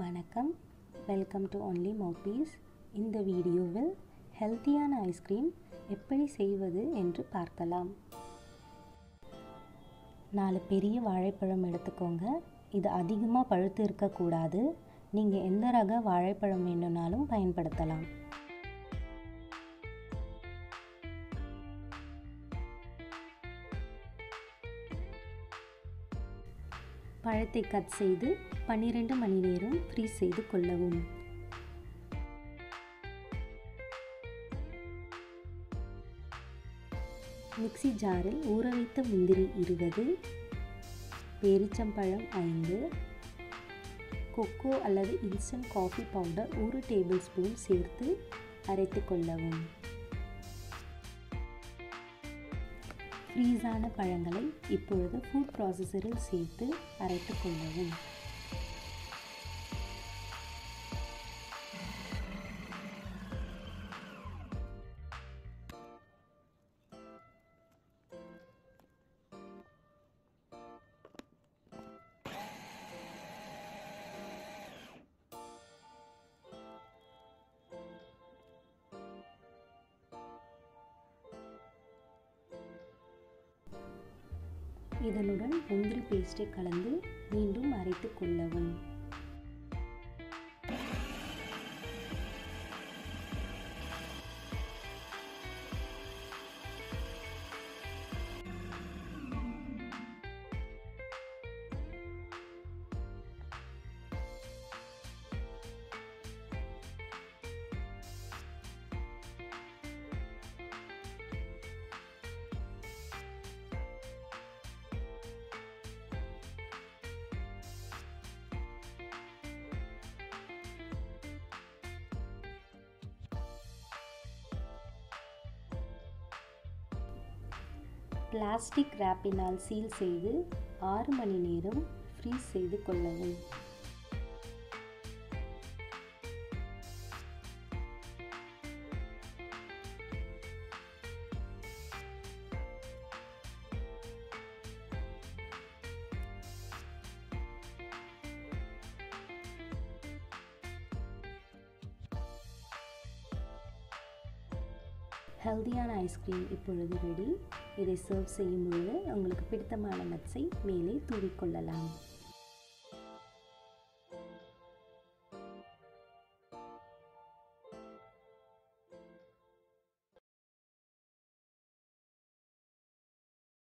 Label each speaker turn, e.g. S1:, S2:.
S1: வணக்கம். Welcome to only மவுபீஸ் இந்த வீடியோவில் ஹெல்த்தியான ஐஸ்கிரீம் எப்படி செய்வது என்று பார்க்கலாம். நாலு பெரிய வாழைப்பழம் எடுத்துக்கோங்க. இது அதிகமாக பழுத்து இருக்கக்கூடாது. நீங்கள் எந்த ரக வாழைப்பழம் வேணும்னாலும் பயன்படுத்தலாம். பழத்தை கட் செய்து பன்னிரண்டு மணி நேரம் ஃப்ரீஸ் செய்து கொள்ளவும். மிக்சி ஜாரில் ஊற வைத்த முந்திரி இருபது பேரிச்சம்பழம் ஐந்து கொக்கோ அல்லது இன்ஸ்டன்ட் காஃபி பவுடர் ஒரு டேபிள் ஸ்பூன் சேர்த்து அரைத்து கொள்ளவும். ஃப்ரீஸான பழங்களை இப்பொழுது ஃபுட் ப்ராசஸரில் சேர்த்து அரைத்து கொள்ளவும். இதனுடன் முந்திரி பேஸ்ட்டை கலந்து மீண்டும் அரைத்து கொள்ளவும். பிளாஸ்டிக் ரேப்பினால் சீல் செய்து ஆறு மணி நேரம் ஃப்ரீஸ் செய்து கொள்ளவும். ஹெல்தியான ஐஸ்கிரீம் இப்பொழுது ரெடி. இதை சர்வ் செய்யும் பொழுது உங்களுக்கு பிடித்தமான நட்ஸை மேலே தூவிக்கொள்ளலாம்